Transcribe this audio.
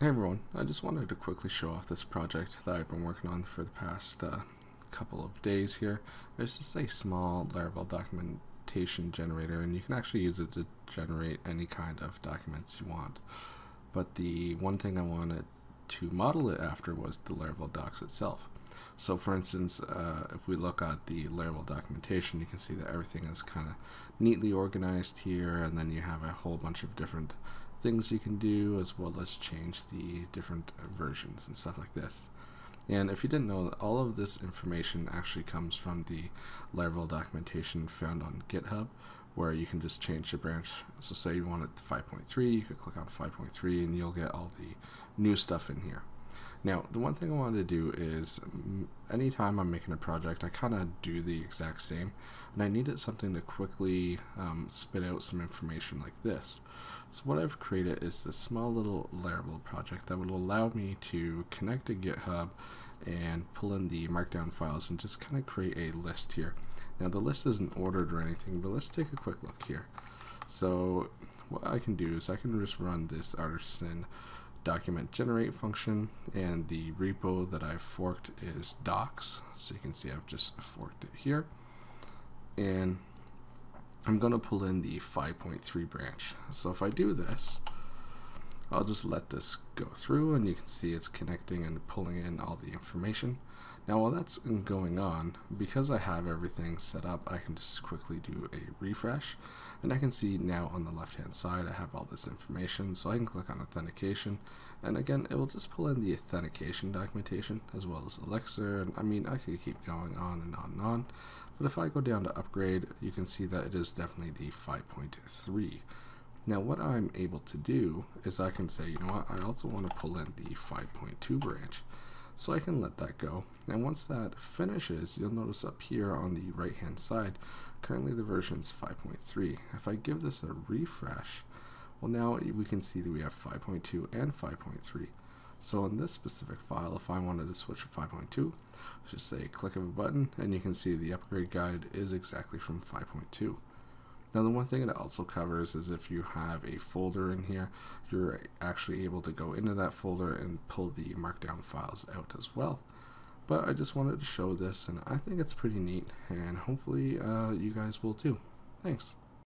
Hey everyone, I just wanted to quickly show off this project that I've been working on for the past uh, couple of days here. It's just a small Laravel documentation generator and you can actually use it to generate any kind of documents you want. But the one thing I wanted to model it after was the Laravel docs itself. So for instance, uh, if we look at the Laravel documentation, you can see that everything is kind of neatly organized here and then you have a whole bunch of different things you can do as well as change the different versions and stuff like this. And if you didn't know, all of this information actually comes from the Laravel documentation found on GitHub, where you can just change the branch. So say you want it 5.3, you could click on 5.3 and you'll get all the new stuff in here. Now, the one thing I wanted to do is anytime I'm making a project, I kind of do the exact same, and I needed something to quickly um, spit out some information like this. So what I've created is this small little Laravel project that will allow me to connect to GitHub and pull in the markdown files and just kind of create a list here. Now the list isn't ordered or anything, but let's take a quick look here. So what I can do is I can just run this artisan document generate function and the repo that I've forked is docs. So you can see I've just forked it here. And I'm going to pull in the 5.3 branch. So if I do this I'll just let this go through and you can see it's connecting and pulling in all the information now while that's going on, because I have everything set up, I can just quickly do a refresh. And I can see now on the left hand side I have all this information. So I can click on authentication. And again it will just pull in the authentication documentation as well as Elixir and I mean I could keep going on and on and on. But if I go down to upgrade you can see that it is definitely the 5.3 now what I'm able to do is I can say you know what? I also want to pull in the 5.2 branch so I can let that go. And once that finishes, you'll notice up here on the right hand side, currently the version is 5.3. If I give this a refresh, well now we can see that we have 5.2 and 5.3. So on this specific file, if I wanted to switch to 5.2, just say click of a button, and you can see the upgrade guide is exactly from 5.2. Now the one thing it also covers is if you have a folder in here, you're actually able to go into that folder and pull the markdown files out as well. But I just wanted to show this and I think it's pretty neat and hopefully uh, you guys will too. Thanks.